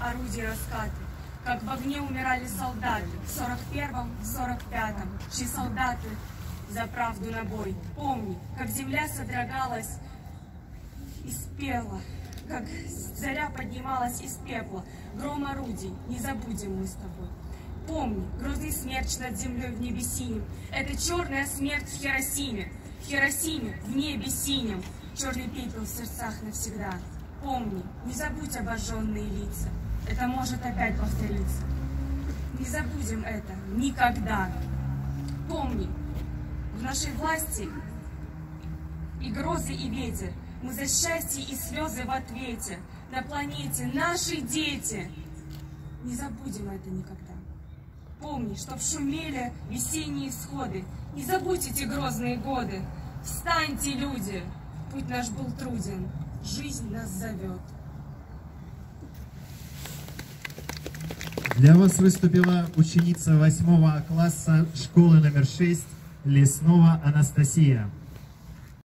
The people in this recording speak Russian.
орудий раскаты, как в огне умирали солдаты. В 41-м, в 45-м, чьи солдаты за правду на бой. Помни, как земля содрогалась и спела, как заря поднималась из пепла, гром орудий, не забудем мы с тобой. Помни, грозный смерч над землей в небе синим, это черная смерть в Хиросиме, в Хиросиме, в небе синем, черный пепел в сердцах навсегда. Помни, не забудь обожженные лица, это может опять повториться. Не забудем это никогда. Помни, в нашей власти и грозы, и ветер, мы за счастье и слезы в ответе. На планете наши дети. Не забудем это никогда. Помни, что шумели весенние всходы. Не забудь эти грозные годы. Встаньте, люди! Путь наш был труден. Жизнь нас зовет. Для вас выступила ученица восьмого класса школы номер 6 Леснова Анастасия.